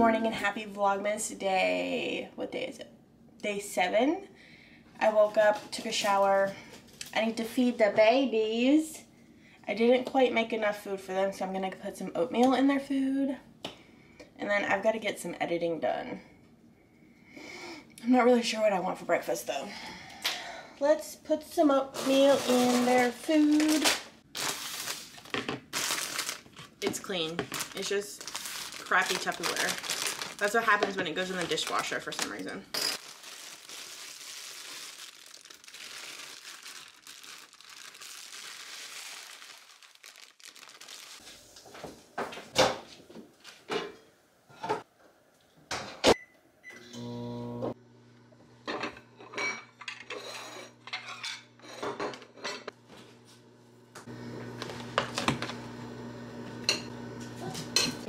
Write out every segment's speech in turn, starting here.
morning and happy Vlogmas day. What day is it? Day seven. I woke up, took a shower. I need to feed the babies. I didn't quite make enough food for them, so I'm gonna put some oatmeal in their food. And then I've got to get some editing done. I'm not really sure what I want for breakfast though. Let's put some oatmeal in their food. It's clean. It's just crappy Tupperware. That's what happens when it goes in the dishwasher for some reason.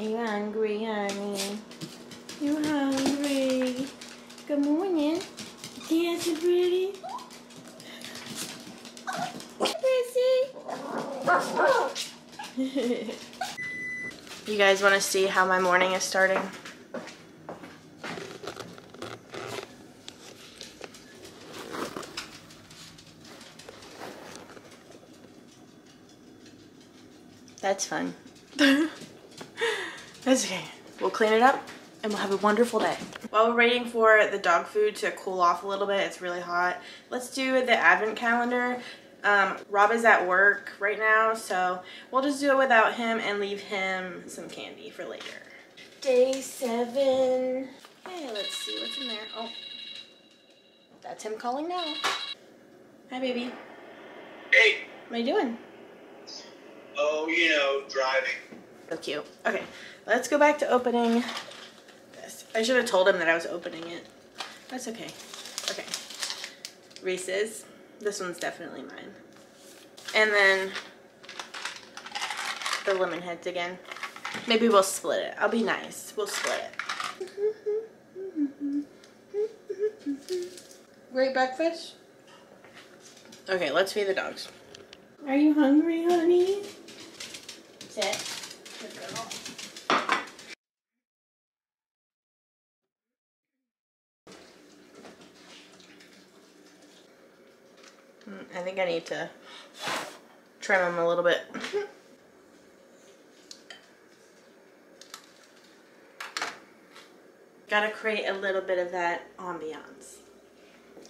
You hungry, honey? You hungry? Good morning. Dancing pretty? Prissy? you guys want to see how my morning is starting? That's fun. That's okay. We'll clean it up and we'll have a wonderful day. While we're waiting for the dog food to cool off a little bit, it's really hot, let's do the advent calendar. Um, Rob is at work right now, so we'll just do it without him and leave him some candy for later. Day seven. Hey, let's see what's in there. Oh, that's him calling now. Hi, baby. Hey. What are you doing? Oh, you know, driving. So cute. Okay, let's go back to opening this. I should have told him that I was opening it. That's okay. Okay. Reese's. This one's definitely mine. And then the lemon heads again. Maybe we'll split it. I'll be nice. We'll split it. Great breakfast? Okay, let's feed the dogs. Are you hungry, honey? Sit. I need to trim them a little bit. Gotta create a little bit of that ambiance.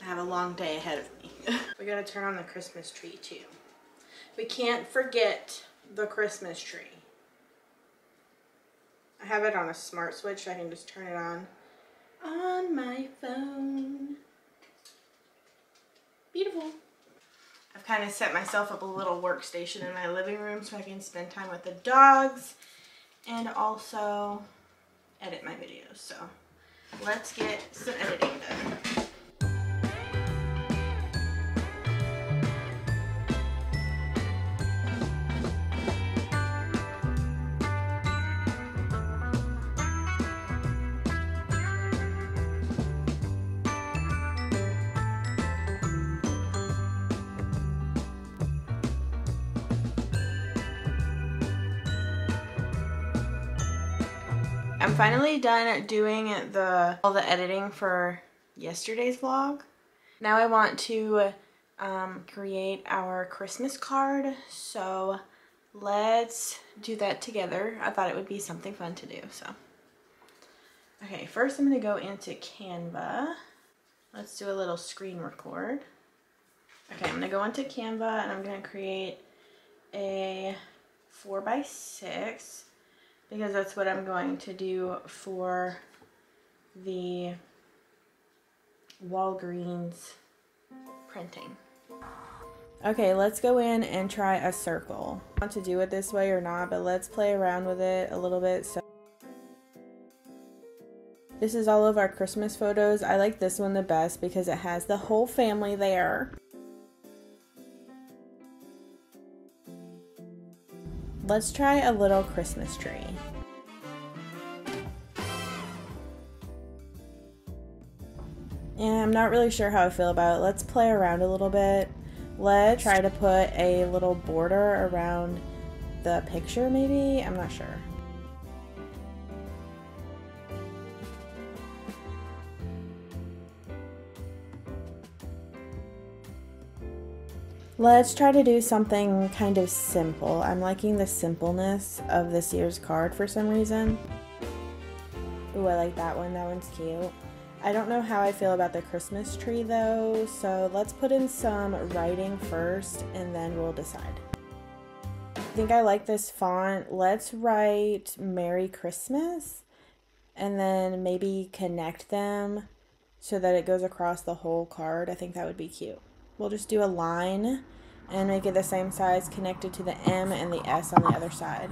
I have a long day ahead of me. we gotta turn on the Christmas tree too. We can't forget the Christmas tree. I have it on a smart switch so I can just turn it on on my kind of set myself up a little workstation in my living room so I can spend time with the dogs and also edit my videos. So let's get some editing done. I'm finally done doing the all the editing for yesterday's vlog. Now I want to um, create our Christmas card, so let's do that together. I thought it would be something fun to do, so. Okay, first I'm going to go into Canva. Let's do a little screen record. Okay, I'm going to go into Canva and I'm going to create a 4 by 6 because that's what I'm going to do for the Walgreens printing. Okay, let's go in and try a circle. I want to do it this way or not, but let's play around with it a little bit. So This is all of our Christmas photos. I like this one the best because it has the whole family there. Let's try a little Christmas tree. And I'm not really sure how I feel about it. Let's play around a little bit. Let's try to put a little border around the picture maybe. I'm not sure. Let's try to do something kind of simple. I'm liking the simpleness of this year's card for some reason. Ooh, I like that one. That one's cute. I don't know how I feel about the Christmas tree though, so let's put in some writing first and then we'll decide. I think I like this font. Let's write Merry Christmas and then maybe connect them so that it goes across the whole card. I think that would be cute. We'll just do a line and make it the same size connected to the M and the S on the other side.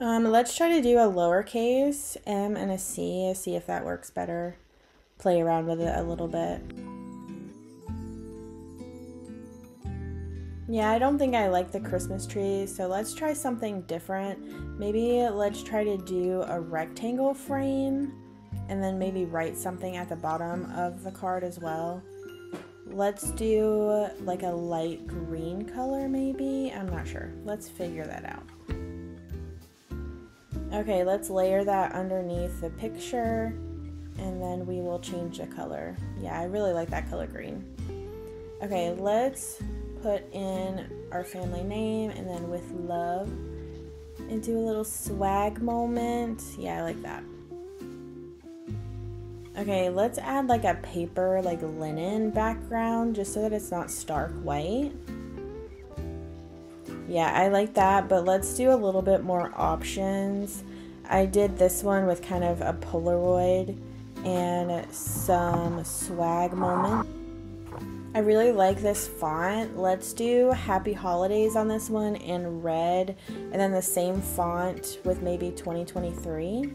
Um, let's try to do a lowercase m and a c, to see if that works better. Play around with it a little bit. Yeah, I don't think I like the Christmas tree, so let's try something different. Maybe let's try to do a rectangle frame and then maybe write something at the bottom of the card as well. Let's do like a light green color maybe. I'm not sure. Let's figure that out. Okay, let's layer that underneath the picture and then we will change the color. Yeah, I really like that color green. Okay, let's put in our family name and then with love and do a little swag moment. Yeah, I like that. Okay, let's add like a paper, like linen background just so that it's not stark white. Yeah, I like that, but let's do a little bit more options. I did this one with kind of a Polaroid and some swag moment. I really like this font. Let's do Happy Holidays on this one in red and then the same font with maybe 2023.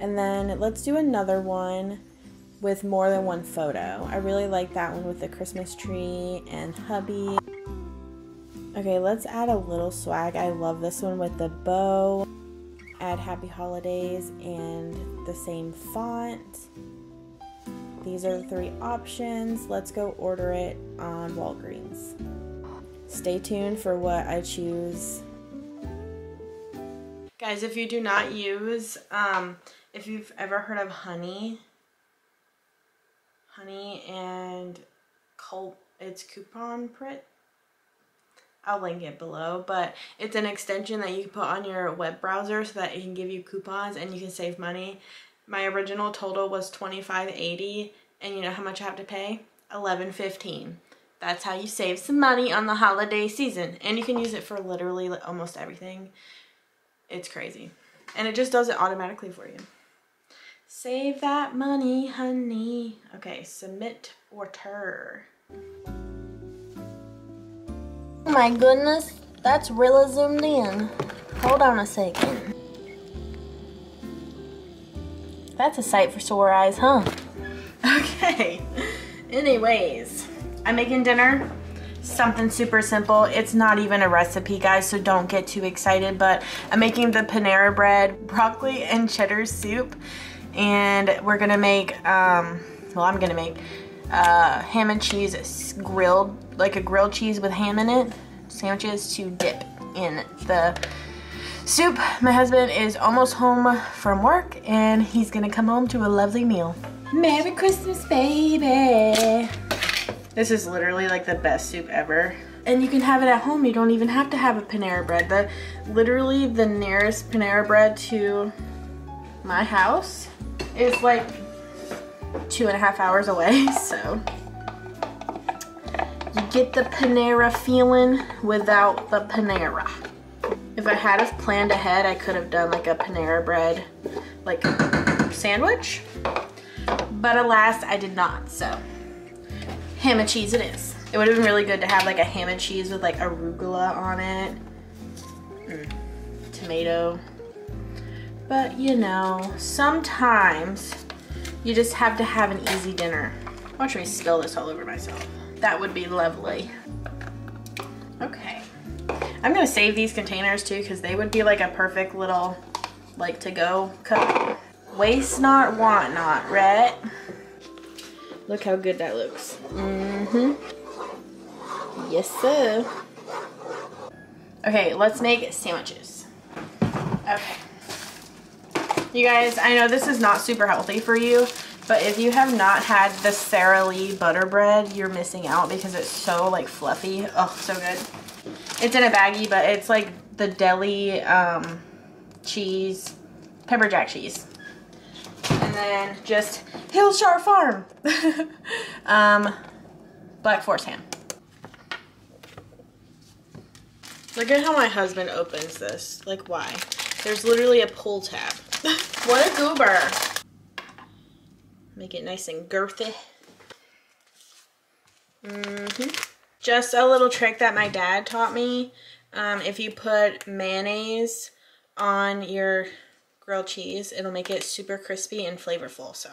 And then let's do another one with more than one photo. I really like that one with the Christmas tree and hubby. Okay, let's add a little swag. I love this one with the bow. Add Happy Holidays and the same font. These are the three options. Let's go order it on Walgreens. Stay tuned for what I choose. Guys, if you do not use, um, if you've ever heard of honey, honey and cult, it's coupon print. I'll link it below, but it's an extension that you can put on your web browser so that it can give you coupons and you can save money. My original total was $25.80 and you know how much I have to pay? $11.15. That's how you save some money on the holiday season. And you can use it for literally almost everything. It's crazy. And it just does it automatically for you. Save that money, honey. Okay, submit order. Oh my goodness, that's really zoomed in. Hold on a second. That's a sight for sore eyes, huh? Okay, anyways, I'm making dinner. Something super simple. It's not even a recipe, guys, so don't get too excited, but I'm making the Panera Bread broccoli and cheddar soup, and we're gonna make, um, well, I'm gonna make uh, ham and cheese grilled, like a grilled cheese with ham in it, sandwiches to dip in the soup. My husband is almost home from work and he's gonna come home to a lovely meal. Merry Christmas, baby. This is literally like the best soup ever. And you can have it at home. You don't even have to have a Panera Bread. The Literally the nearest Panera Bread to my house is like two and a half hours away, so. You get the Panera feeling without the Panera. If I had have planned ahead, I could have done like a Panera bread like sandwich, but alas, I did not, so. Ham and cheese it is. It would have been really good to have like a ham and cheese with like arugula on it, mm, tomato, but you know, sometimes you just have to have an easy dinner. Watch me spill this all over myself. That would be lovely. Okay. I'm gonna save these containers too because they would be like a perfect little like to go cook. Waste not, want not, right? Look how good that looks. Mm-hmm. Yes, sir. Okay, let's make sandwiches. Okay. You guys, I know this is not super healthy for you, But if you have not had the Sara Lee butter bread, you're missing out because it's so like fluffy. Oh, so good. It's in a baggie, but it's like the deli um, cheese, pepper jack cheese. And then just Hillshire Farm. um, Black Forest ham. Look at how my husband opens this. Like, why? There's literally a pull tab. what a goober. Make it nice and girthy. Mm -hmm. Just a little trick that my dad taught me. Um, if you put mayonnaise on your grilled cheese, it'll make it super crispy and flavorful. So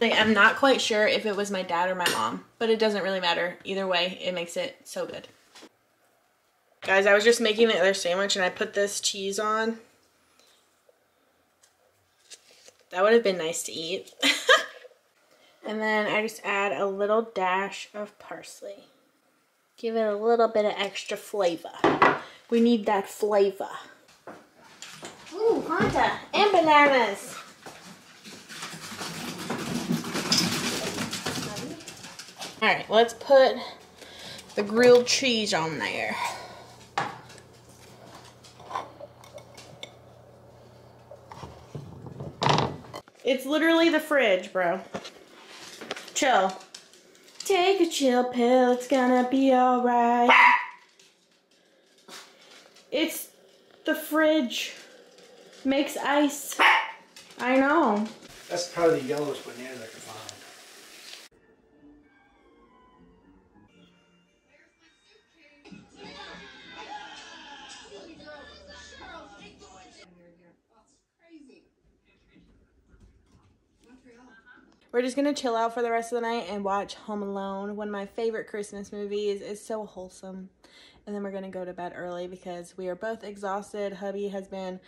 I'm not quite sure if it was my dad or my mom, but it doesn't really matter. Either way, it makes it so good. Guys, I was just making the other sandwich and I put this cheese on. That would have been nice to eat. and then I just add a little dash of parsley. Give it a little bit of extra flavor. We need that flavor. Ooh, Fanta and bananas. All right, let's put the grilled cheese on there. It's literally the fridge, bro. Chill. Take a chill pill, it's gonna be alright. It's the fridge. Makes ice. I know. That's probably the yellowest banana I can find. We're just gonna chill out for the rest of the night and watch Home Alone, one of my favorite Christmas movies. It's so wholesome. And then we're gonna go to bed early because we are both exhausted. Hubby has been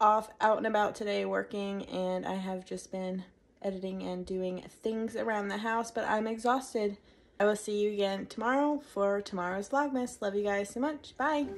off out and about today working and I have just been editing and doing things around the house, but I'm exhausted. I will see you again tomorrow for tomorrow's Vlogmas. Love you guys so much. Bye.